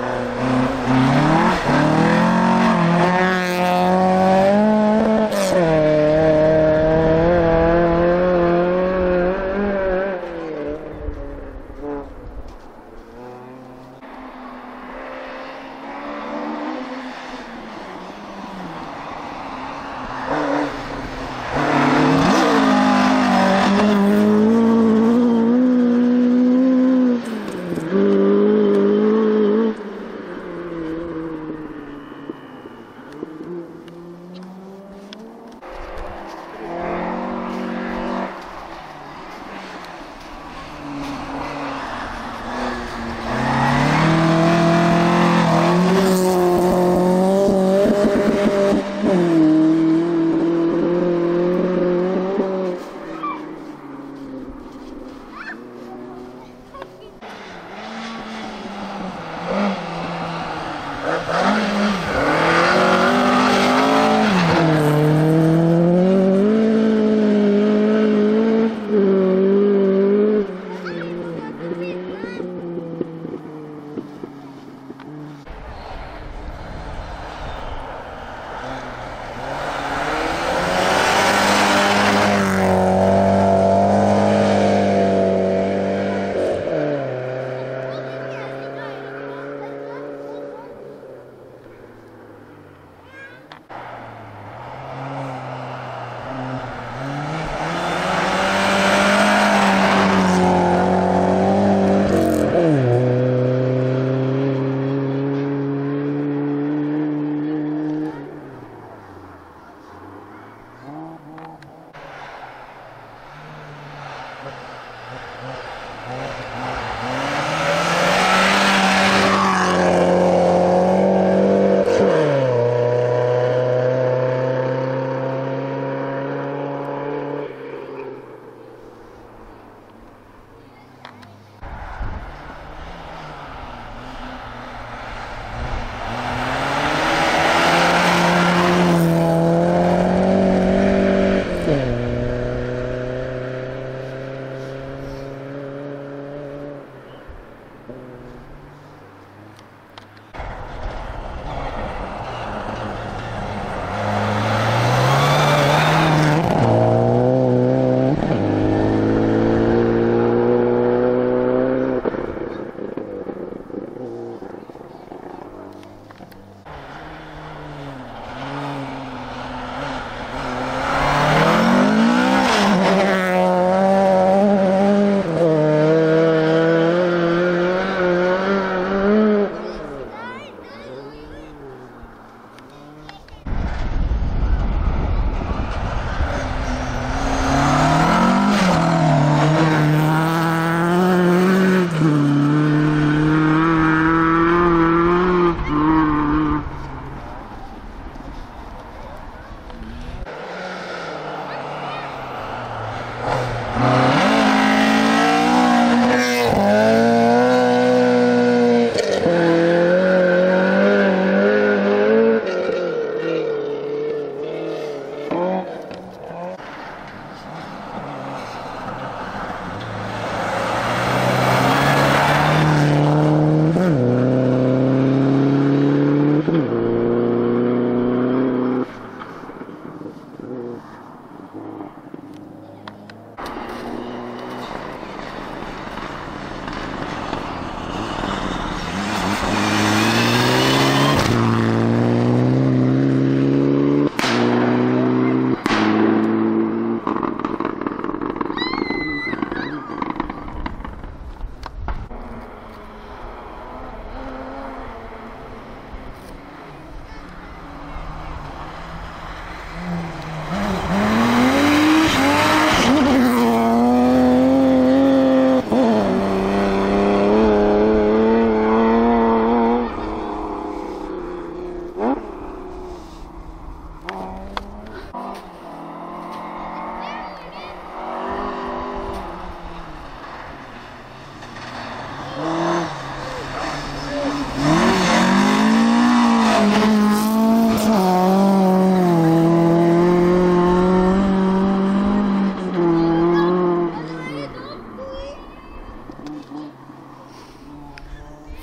and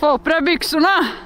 Soprabiksu, na!